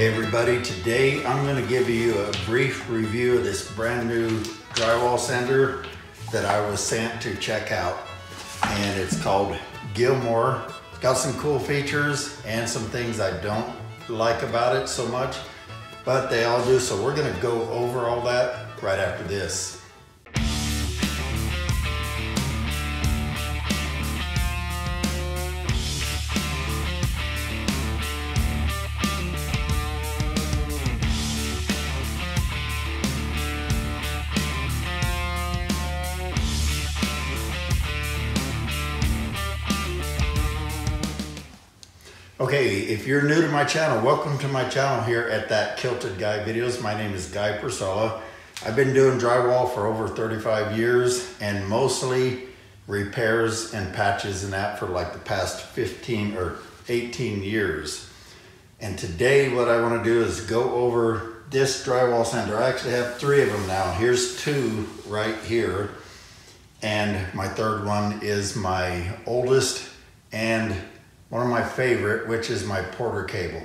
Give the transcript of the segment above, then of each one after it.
Everybody, today I'm going to give you a brief review of this brand new drywall sander that I was sent to check out. And it's called Ginour. It's got some cool features and some things I don't like about it so much, but they all do. So we're going to go over all that right after this. Okay, if you're new to my channel, welcome to my channel here at That Kilted Guy Videos. My name is Guy Persola. I've been doing drywall for over 35 years and mostly repairs and patches and that for like the past 15 or 18 years. And today what I wanna do is go over this drywall sander. I actually have three of them now. Here's two right here. And my third one is my oldest and one of my favorite, which is my Porter cable.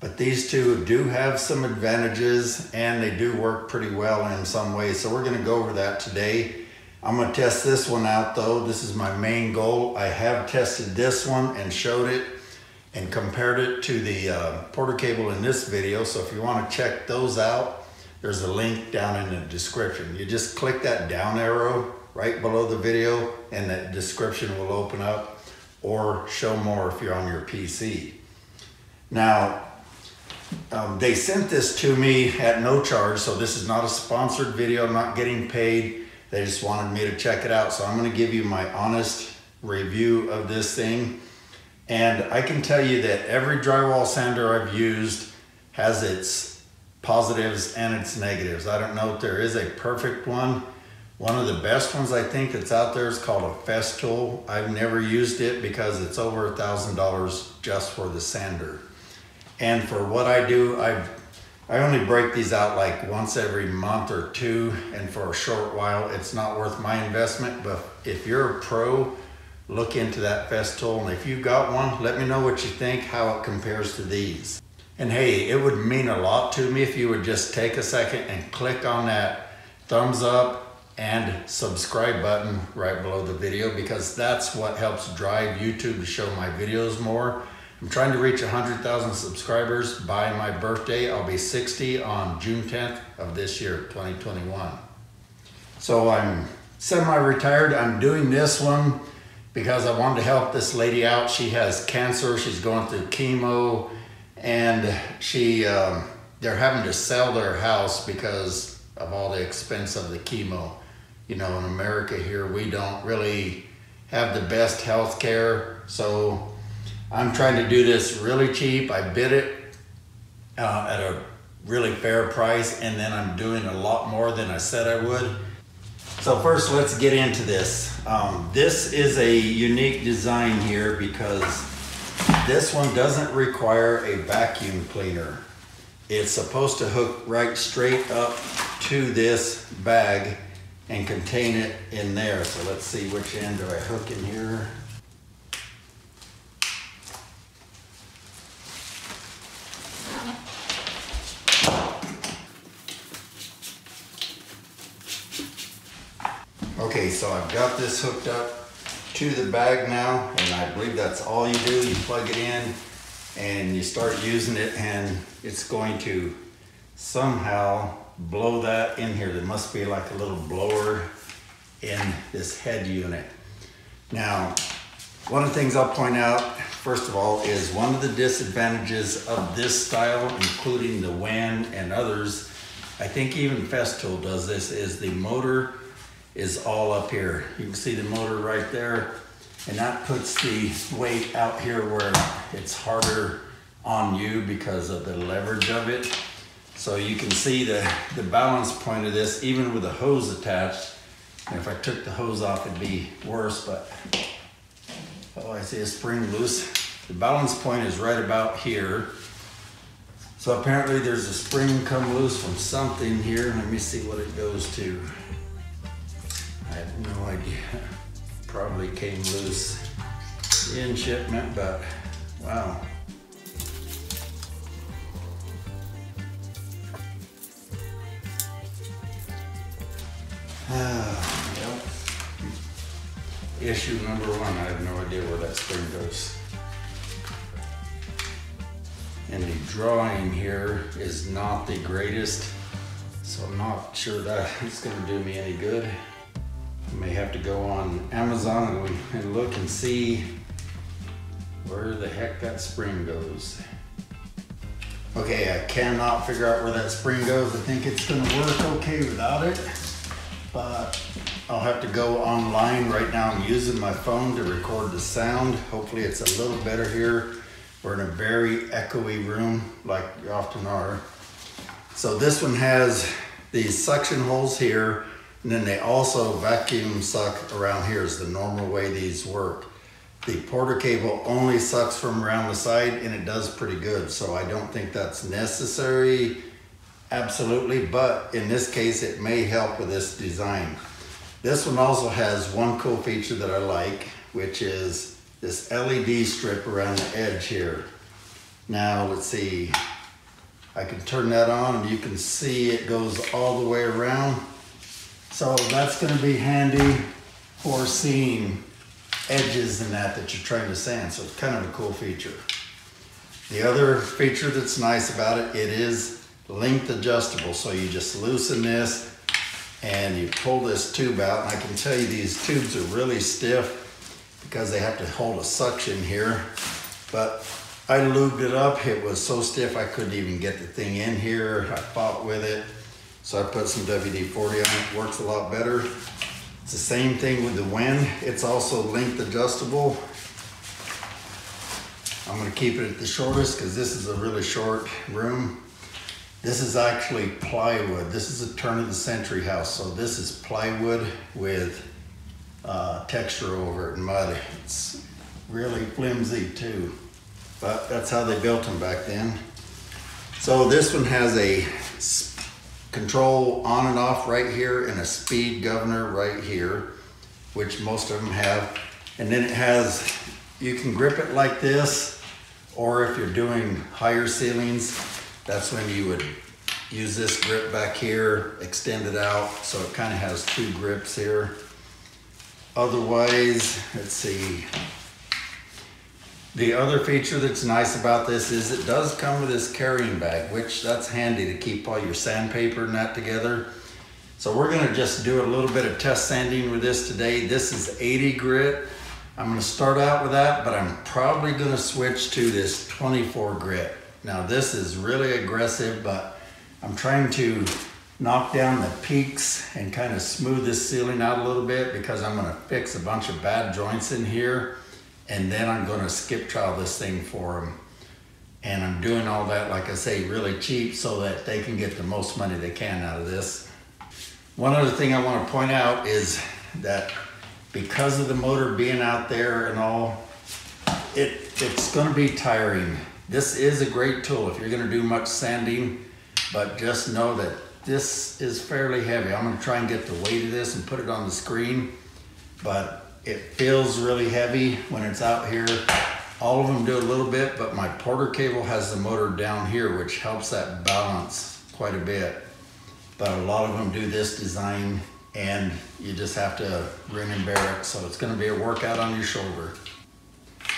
But these two do have some advantages and they do work pretty well in some ways. So we're gonna go over that today. I'm gonna test this one out though. This is my main goal. I have tested this one and showed it and compared it to the uh, Porter cable in this video. So if you wanna check those out, there's a link down in the description. You just click that down arrow right below the video and the description will open up or show more if you're on your PC. Now, um, they sent this to me at no charge, so this is not a sponsored video. I'm not getting paid. They just wanted me to check it out. So I'm gonna give you my honest review of this thing. And I can tell you that every drywall sander I've used has its positives and its negatives. I don't know if there is a perfect one. One of the best ones I think that's out there is called a Festool. I've never used it because it's over a thousand dollars just for the sander. And for what I do, I've I only break these out like once every month or two, and for a short while, it's not worth my investment. But if you're a pro, look into that Festool, and if you've got one, let me know what you think, how it compares to these. And hey, it would mean a lot to me if you would just take a second and click on that thumbs up and subscribe button right below the video because that's what helps drive YouTube to show my videos more. I'm trying to reach 100,000 subscribers by my birthday. I'll be 60 on June 10th of this year, 2021. So I'm semi-retired. I'm doing this one because I wanted to help this lady out. She has cancer. She's going through chemo and she, um, they're having to sell their house because of all the expense of the chemo you know, in America here, we don't really have the best health care. So I'm trying to do this really cheap. I bid it uh, at a really fair price and then I'm doing a lot more than I said I would. So first let's get into this. Um, this is a unique design here because this one doesn't require a vacuum cleaner. It's supposed to hook right straight up to this bag and contain it in there. So let's see which end do I hook in here. Okay, so I've got this hooked up to the bag now, and I believe that's all you do. You plug it in and you start using it and it's going to somehow blow that in here. There must be like a little blower in this head unit. Now, one of the things I'll point out, first of all, is one of the disadvantages of this style, including the Wen and others, I think even Festool does this, is the motor is all up here. You can see the motor right there, and that puts the weight out here where it's harder on you because of the leverage of it. So you can see the, the balance point of this, even with the hose attached. And if I took the hose off, it'd be worse, but oh, I see a spring loose. The balance point is right about here. So apparently there's a spring come loose from something here. Let me see what it goes to. I have no idea. Probably came loose in shipment, but wow. Issue number one. I have no idea where that spring goes. And the drawing here is not the greatest, so I'm not sure that it's gonna do me any good. I may have to go on Amazon and, look and see where the heck that spring goes. Okay, I cannot figure out where that spring goes. I think it's gonna work okay without it, but I'll have to go online. Right now I'm using my phone to record the sound. Hopefully it's a little better here. We're in a very echoey room like you often are. So this one has these suction holes here and then they also vacuum suck around here is the normal way these work. The Porter cable only sucks from around the side and it does pretty good. So I don't think that's necessary, absolutely, but in this case, it may help with this design. This one also has one cool feature that I like, which is this LED strip around the edge here. Now, let's see, I can turn that on and you can see it goes all the way around. So that's gonna be handy for seeing edges and that that you're trying to sand. So it's kind of a cool feature. The other feature that's nice about it, it is length adjustable. So you just loosen this and you pull this tube out. And I can tell you these tubes are really stiff because they have to hold a suction here. But I lubed it up. It was so stiff I couldn't even get the thing in here. I fought with it. So I put some WD-40 on it. Works a lot better. It's the same thing with the Wen. It's also length adjustable. I'm gonna keep it at the shortest because this is a really short room. This is actually plywood. This is a turn of the century house. So this is plywood with uh, texture over it and mud. It's really flimsy too, but that's how they built them back then. So this one has a control on and off right here and a speed governor right here, which most of them have. And then it has, you can grip it like this, or if you're doing higher ceilings, that's when you would use this grip back here, extend it out. So it kind of has two grips here. Otherwise, let's see, the other feature that's nice about this is it does come with this carrying bag, which that's handy to keep all your sandpaper and that together. So we're gonna just do a little bit of test sanding with this today. This is 80 grit. I'm gonna start out with that, but I'm probably gonna switch to this 24 grit. Now this is really aggressive, but I'm trying to knock down the peaks and kind of smooth this ceiling out a little bit because I'm gonna fix a bunch of bad joints in here and then I'm gonna skip trowel this thing for them. And I'm doing all that, like I say, really cheap so that they can get the most money they can out of this. One other thing I wanna point out is that because of the motor being out there and all, it, it's gonna be tiring. This is a great tool if you're gonna do much sanding, but just know that this is fairly heavy. I'm gonna try and get the weight of this and put it on the screen, but it feels really heavy when it's out here. All of them do a little bit, but my Porter cable has the motor down here, which helps that balance quite a bit. But a lot of them do this design and you just have to grin and bear it. So it's gonna be a workout on your shoulder.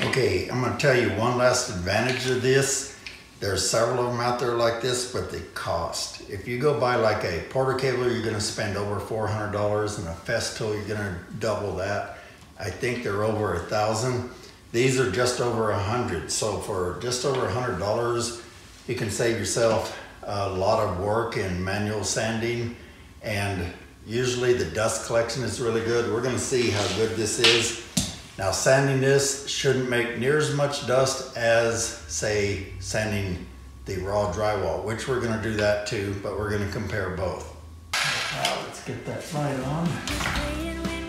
Okay, I'm gonna tell you one last advantage of this. There's several of them out there like this, but they cost. If you go buy like a Porter cable, you're gonna spend over $400 and a Festool, you're gonna double that. I think they're over a thousand. These are just over a hundred. So for just over a hundred dollars, you can save yourself a lot of work in manual sanding. And usually the dust collection is really good. We're gonna see how good this is. Now sanding this shouldn't make near as much dust as say sanding the raw drywall, which we're gonna do that too, but we're gonna compare both. Now let's get that light on.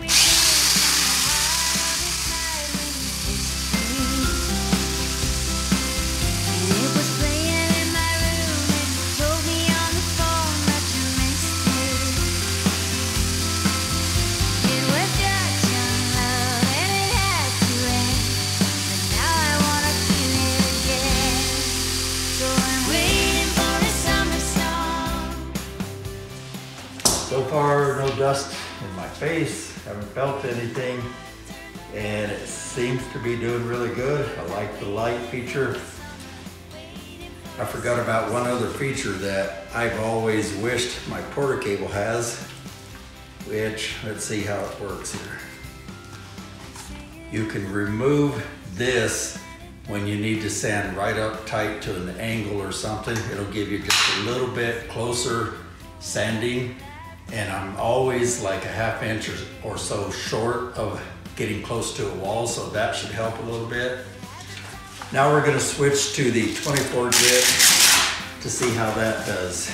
So far, no dust in my face, haven't felt anything. and it seems to be doing really good. I like the light feature. I forgot about one other feature that I've always wished my porter cable has, which, let's see how it works here. You can remove this when you need to sand right up tight to an angle or something. It'll give you just a little bit closer sanding. And I'm always like a half inch or so short of getting close to a wall, so that should help a little bit. Now we're gonna switch to the 24 grit to see how that does.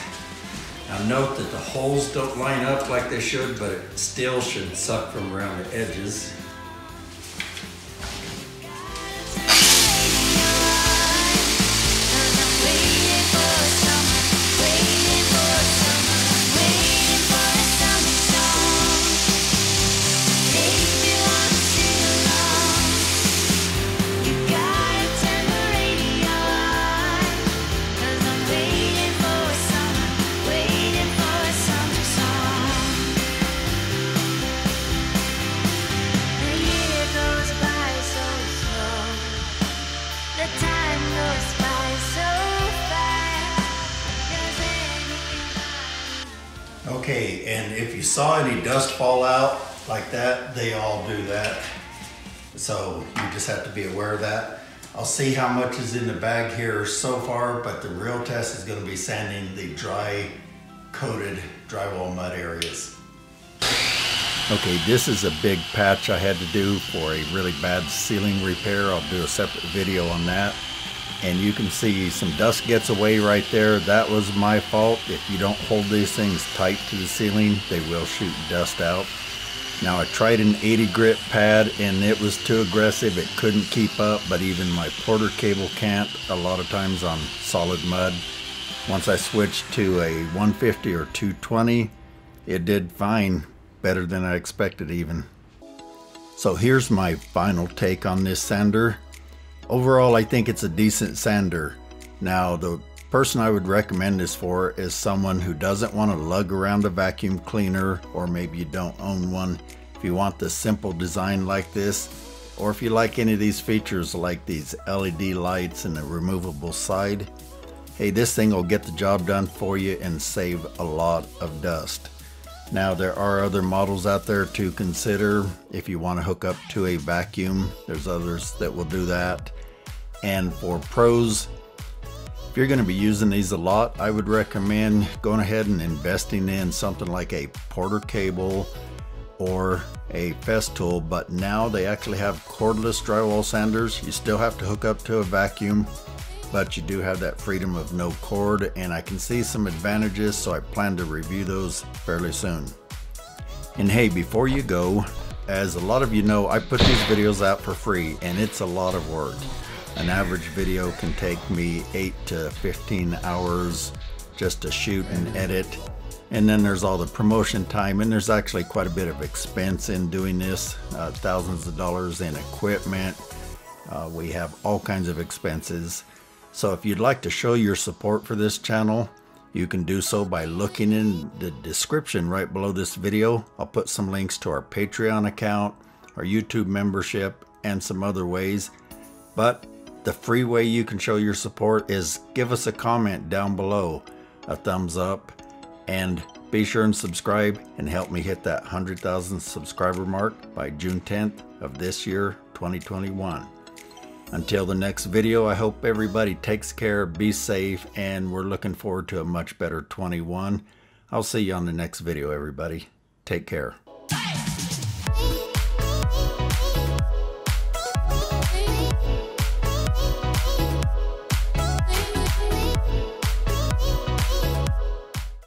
Now note that the holes don't line up like they should, but it still should suck from around the edges. If you saw any dust fall out like that, they all do that. So you just have to be aware of that. I'll see how much is in the bag here so far, but the real test is gonna be sanding the dry coated drywall mud areas. Okay, this is a big patch I had to do for a really bad ceiling repair. I'll do a separate video on that and you can see some dust gets away right there. That was my fault. If you don't hold these things tight to the ceiling, they will shoot dust out. Now I tried an 80 grit pad and it was too aggressive. It couldn't keep up, but even my porter cable can't a lot of times on solid mud. Once I switched to a 150 or 220, it did fine, better than I expected even. So here's my final take on this sander. Overall, I think it's a decent sander. Now, the person I would recommend this for is someone who doesn't want to lug around a vacuum cleaner, or maybe you don't own one. If you want the simple design like this, or if you like any of these features like these LED lights and the removable side, hey, this thing will get the job done for you and save a lot of dust. Now there are other models out there to consider if you want to hook up to a vacuum. There's others that will do that. And for pros, if you're going to be using these a lot, I would recommend going ahead and investing in something like a Porter cable or a Festool, but now they actually have cordless drywall sanders. You still have to hook up to a vacuum, but you do have that freedom of no cord, and I can see some advantages, so I plan to review those fairly soon. And hey, before you go, as a lot of you know, I put these videos out for free, and it's a lot of work. An average video can take me 8 to 15 hours just to shoot and edit. And then there's all the promotion time, and there's actually quite a bit of expense in doing this uh, thousands of dollars in equipment. Uh, we have all kinds of expenses. So if you'd like to show your support for this channel, you can do so by looking in the description right below this video. I'll put some links to our Patreon account, our YouTube membership, and some other ways. But the free way you can show your support is give us a comment down below, a thumbs up, and be sure and subscribe and help me hit that 100,000 subscriber mark by June 10th of this year, 2021. Until the next video, I hope everybody takes care, be safe, and we're looking forward to a much better 21. I'll see you on the next video, everybody. Take care.